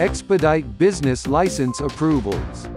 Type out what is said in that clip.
Expedite business license approvals.